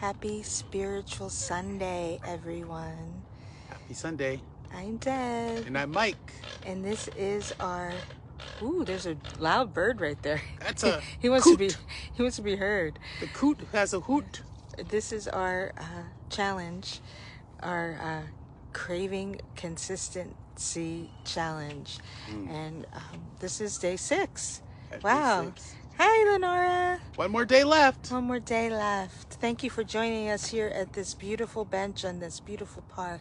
Happy Spiritual Sunday, everyone. Happy Sunday. I'm Deb. And I'm Mike. And this is our. Ooh, there's a loud bird right there. That's a he wants coot. to be. He wants to be heard. The coot has a hoot. This is our uh, challenge, our uh, craving consistency challenge, and um, this is day six. That's day wow. six. Hi, Lenora. One more day left. One more day left. Thank you for joining us here at this beautiful bench on this beautiful park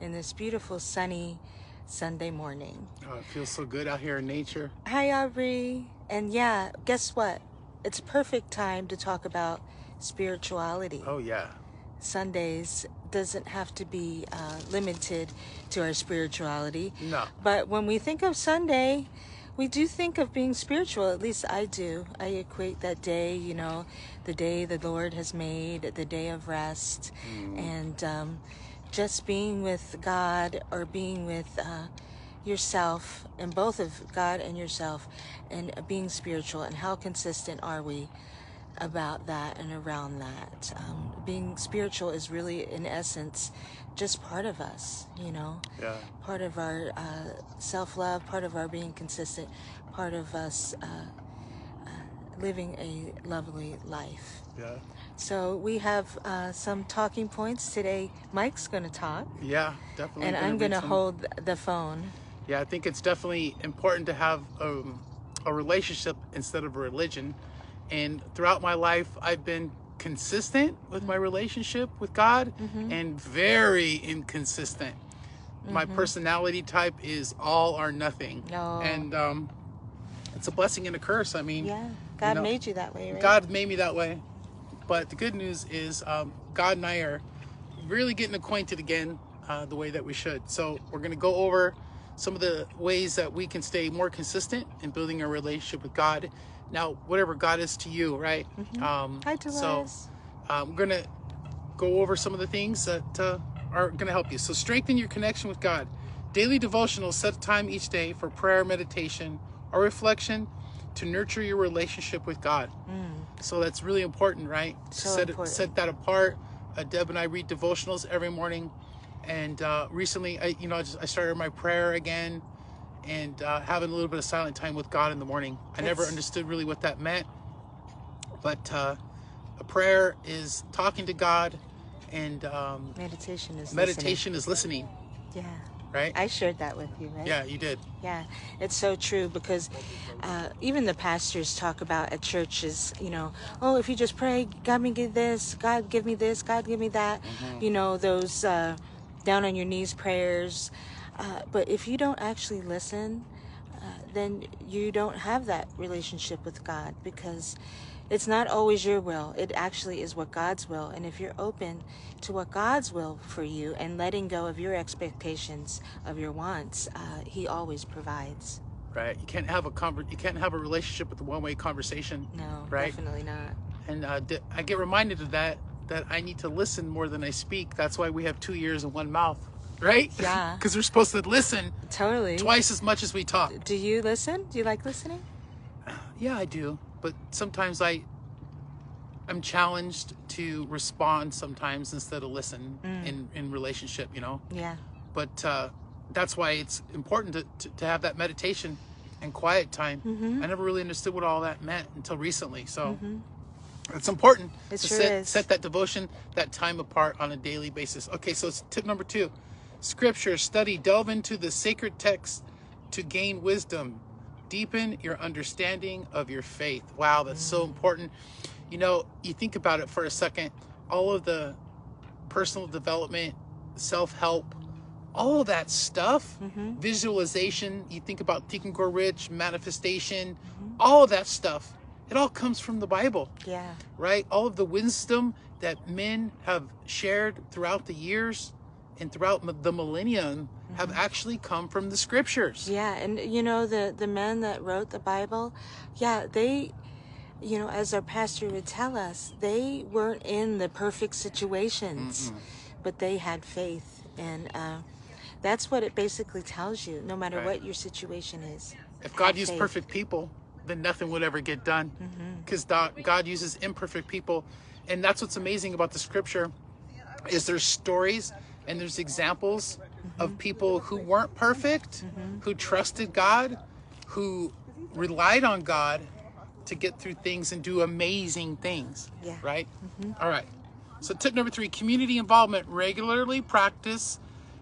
in this beautiful sunny Sunday morning. Oh, it feels so good out here in nature. Hi, Aubrey. And yeah, guess what? It's a perfect time to talk about spirituality. Oh yeah. Sundays doesn't have to be uh, limited to our spirituality. No. But when we think of Sunday, we do think of being spiritual. At least I do. I equate that day, you know, the day the Lord has made, the day of rest, and um, just being with God or being with uh, yourself, and both of God and yourself, and being spiritual. And how consistent are we? About that and around that. Um, being spiritual is really, in essence, just part of us, you know? Yeah. Part of our uh, self love, part of our being consistent, part of us uh, uh, living a lovely life. Yeah. So we have uh, some talking points today. Mike's going to talk, Yeah, definitely. and gonna I'm going to hold the phone. Yeah, I think it's definitely important to have um, a relationship instead of a religion. And throughout my life, I've been consistent with my relationship with God and very inconsistent. My personality type is all or nothing. No. And um, it's a blessing and a curse. I mean, Yeah, God know, made you that way, right? God made me that way. But the good news is um, God and I are really getting acquainted again uh, the way that we should. So we're going to go over some of the ways that we can stay more consistent in building our relationship with God. Now, whatever God is to you, right? Um, Hi, so I'm going to go over some of the things that uh, are going to help you. So strengthen your connection with God. Daily devotionals set a time each day for prayer, meditation, or reflection to nurture your relationship with God. So that's really important, right? So set, important. set that apart. Uh, Deb and I read devotionals every morning, and uh, recently, I, you know, I, just, I started my prayer again, and uh, having a little bit of silent time with God in the morning. I never understood really what that meant, but uh, a prayer is talking to God, and um, Meditation is meditation is listening, listening. Yeah. right? I shared that with you, right? yeah, you did. Yeah, it's so true because uh, even the pastors talk about at churches, you know, oh, if you just pray, God me give this, God give me this, God give me that, you know, those uh, down on your knees prayers. Uh, but if you don't actually listen, uh, then you don't have that relationship with God because it's not always your will. It actually is what God's will. And if you're open to what God's will for you and letting go of your expectations, of your wants, uh, He always provides. Right? You can't have a conver- You can't have a relationship with a one-way conversation. No, Right. definitely not. and uh, I get reminded of that that I need to listen more than I speak. That's why we have two ears and one mouth, right? Yeah. Because we're supposed to listen Totally. twice as much as we talk. Do you listen? Do you like listening? Yeah, I do, but sometimes I I'm challenged to respond sometimes instead of listen in in relationship, you know. Yeah. But uh, that's why it's important to, to, to have that meditation and quiet time. Mm-hmm. I never really understood what all that meant until recently. So it's important It to sure set, set that devotion, that time apart on a daily basis. Okay, so it's tip number two scripture, study, delve into the sacred text to gain wisdom, deepen your understanding of your faith. Wow, that's so Mm. important. You know, you think about it for a second, all of the personal development, self help, all of that stuff, Mm-hmm. visualization, you think about Think and Grow Rich, manifestation, Mm-hmm. all of that stuff, it all comes from the Bible, Yeah. right? All of the wisdom that men have shared throughout the years and throughout the millennium have actually come from the scriptures. Yeah, and you know the the men that wrote the Bible, yeah, they you know, as our pastor would tell us, they weren't in the perfect situations, but they had faith and uh that's what it basically tells you, no matter Right. what your situation is. If God used faith. perfect people, then nothing would ever get done because God uses imperfect people. And that's what's amazing about the scripture is there's stories and there's examples of people who weren't perfect, who trusted God, who relied on God to get through things and do amazing things. Yeah. Right? Mm-hmm. All right. So tip number three, community involvement. Regularly practice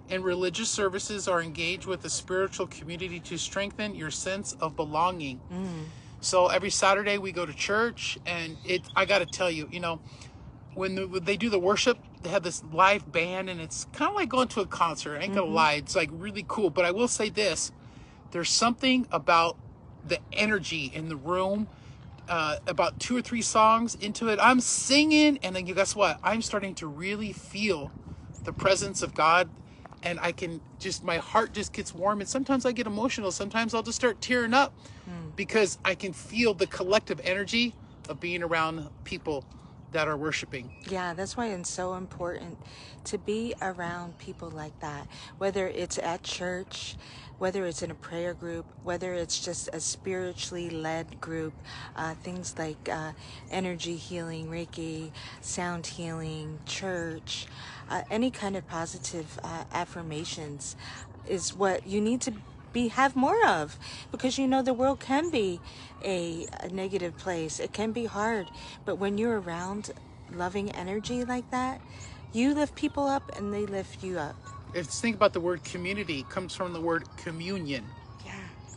and religious services or engage with a spiritual community to strengthen your sense of belonging. Mm. So every Saturday we go to church, and it. I got to tell you, you know, when, the, when they do the worship, they have this live band, and it's kind of like going to a concert. I ain't gonna lie, it's like really cool. But I will say this: there's something about the energy in the room. Uh, about two or three songs into it, I'm singing, and then you guess what? I'm starting to really feel the presence of God and I can just my heart just gets warm and sometimes I get emotional sometimes I'll just start tearing up because I can feel the collective energy of being around people that are worshiping Yeah, that's why it's so important to be around people like that. Whether it's at church, whether it's in a prayer group, whether it's just a spiritually led group, uh, things like uh, energy healing, Reiki, sound healing, church, uh, any kind of positive uh, affirmations is what you need to be have more of. Because you know the world can be a, a negative place. It can be hard. But when you're around loving energy like that you lift people up and they lift you up. If you think about the word community it comes from the word communion. Yeah.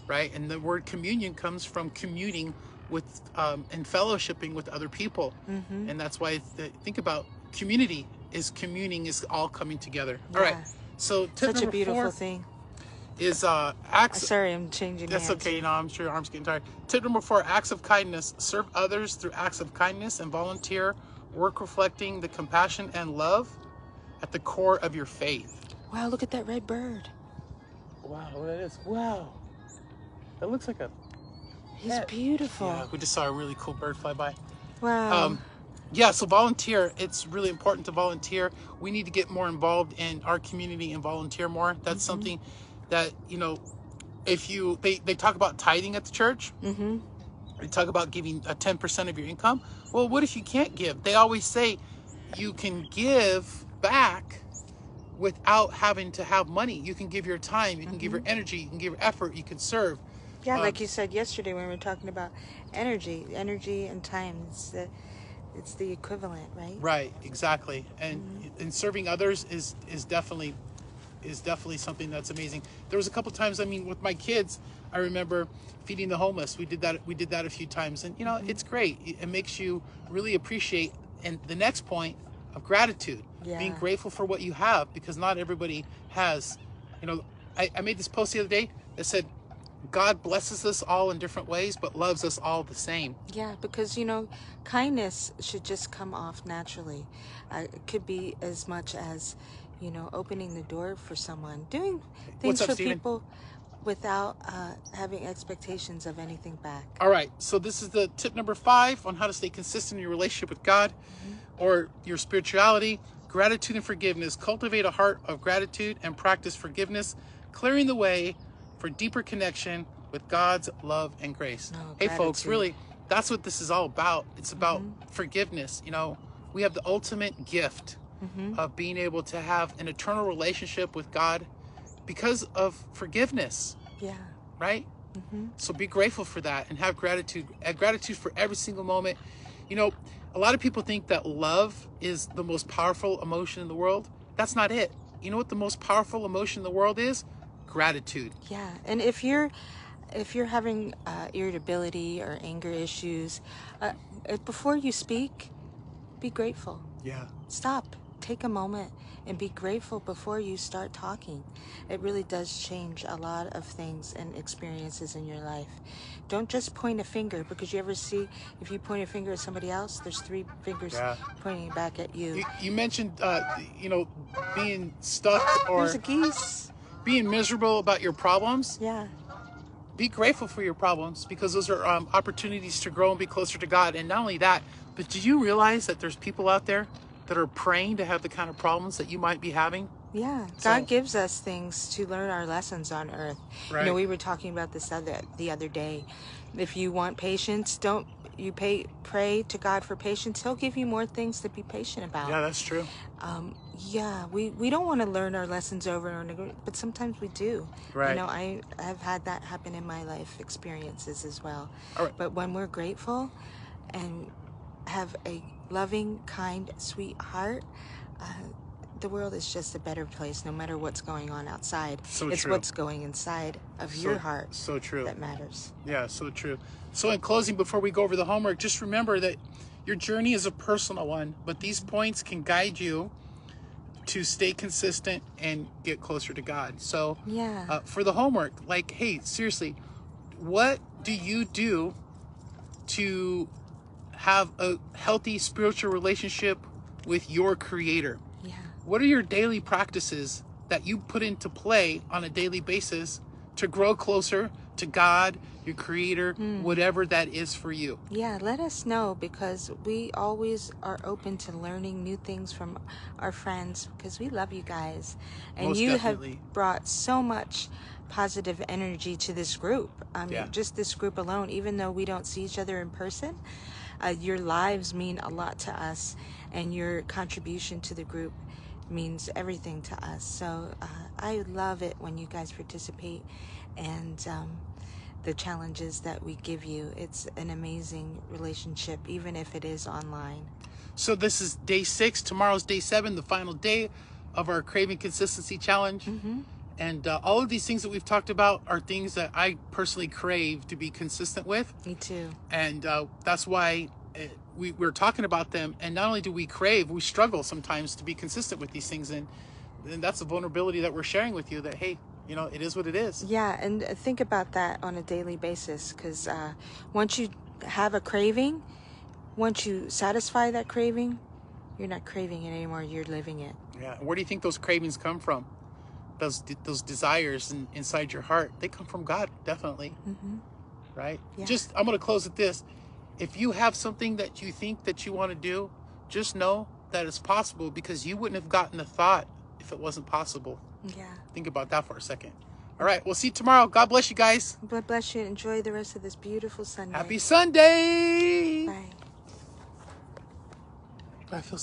Right? And the word communion comes from communing with um, and fellowshipping with other people. Mm-hmm. and that's why th- think about community is communing is all coming together. All right. So tip such a beautiful four thing is uh acts sorry i'm changing That's hands. okay. You know, I'm sure your arm's getting tired. Tip number four: acts of kindness. Serve others through acts of kindness and volunteer work reflecting the compassion and love at the core of your faith. wow look at that red bird Wow, what that is? Wow, that looks like a. he's Yeah. beautiful Yeah, we just saw a really cool bird fly by. wow Um, yeah, so volunteer. It's really important to volunteer. We need to get more involved in our community and volunteer more. That's something that you know. If you they they talk about tithing at the church. mm-hmm They talk about giving a ten percent of your income. Well, what if you can't give? They always say you can give back without having to have money. You can give your time. You can give your energy. You can give your effort. You can serve. yeah Um, like you said yesterday when we were talking about energy energy and time it's the it's the equivalent right Right, exactly. And and serving others is is definitely is definitely something that's amazing. There was a couple times I mean with my kids, I remember feeding the homeless. We did that we did that a few times and you know, it's great. It, makes you really appreciate and the next point of gratitude. Being grateful for what you have because not everybody has you know, I, I made this post the other day that said God blesses us all in different ways, but loves us all the same. Yeah, because you know, kindness should just come off naturally. Uh, it could be as much as, you know, opening the door for someone, doing things up, for Steven? people without uh, having expectations of anything back. All right, so this is the tip number five on how to stay consistent in your relationship with God or your spirituality. Gratitude and forgiveness. Cultivate a heart of gratitude and practice forgiveness, clearing the way for deeper connection with God's love and grace. Oh, hey, folks, really, that's what this is all about. It's about forgiveness. You know, we have the ultimate gift of being able to have an eternal relationship with God because of forgiveness Yeah. right? So be grateful for that and have gratitude. Have gratitude for every single moment. You know, a lot of people think that love is the most powerful emotion in the world. That's not it. You know what the most powerful emotion in the world is? Gratitude. Yeah, and if you're if you're having uh, irritability or anger issues, uh, before you speak, be grateful. Yeah. Stop. Take a moment and be grateful before you start talking. It really does change a lot of things and experiences in your life. Don't just point a finger because you ever see if you point a finger at somebody else, there's three fingers Yeah. pointing back at you. You, you mentioned, uh, you know, being stuck or being miserable about your problems. Yeah. Be grateful for your problems because those are um, opportunities to grow and be closer to God. And not only that, but do you realize that there's people out there that are praying to have the kind of problems that you might be having? Yeah, So- God gives us things to learn our lessons on earth. You know, we were talking about this other the other day. if you want patience, don't you pay pray to God for patience. He'll give you more things to be patient about. Yeah, that's true. Um, yeah, we, we don't want to learn our lessons over and over, but sometimes we do. Right. You know, I have had that happen in my life experiences as well. Right. But when we're grateful and have a loving, kind, sweet heart, uh, the world is just a better place no matter what's going on outside. So it's true. what's going inside of So- your heart So true. that matters. Yeah, so true. So, in closing, before we go over the homework, just remember that your journey is a personal one, but these points can guide you to stay consistent and get closer to God. So, Yeah. uh, for the homework, like, hey, seriously, what do you do to have a healthy spiritual relationship with your Creator? yeah. What are your daily practices that you put into play on a daily basis to grow closer to God, your creator, hmm. whatever that is for you? Yeah, let us know because we always are open to learning new things from our friends because we love you guys. And Most you definitely. have brought so much positive energy to this group. I mean, Yeah. just this group alone, even though we don't see each other in person, uh, your lives mean a lot to us and your contribution to the group means everything to us. So uh, I love it when you guys participate and um, the challenges that we give you. It's an amazing relationship, even if it is online. So, this is day six. Tomorrow's day seven, the final day of our Craving Consistency Challenge. And uh, all of these things that we've talked about are things that I personally crave to be consistent with. Me too. and uh, that's why uh, we, we're talking about them and not only do we crave we struggle sometimes to be consistent with these things and, and that's the vulnerability that we're sharing with you that hey you know it is what it is Yeah, and think about that on a daily basis because uh, once you have a craving, once you satisfy that craving, you're not craving it anymore, you're living it. yeah where do you think those cravings come from those those desires in, inside your heart they come from god definitely mm-hmm. right Yeah. just i'm going to close with this if you have something that you think that you want to do just know that it's possible because you wouldn't have gotten the thought if it wasn't possible Yeah. think about that for a second all right we'll see you tomorrow god bless you guys God bless you. Enjoy the rest of this beautiful Sunday. Happy Sunday! Bye. I feel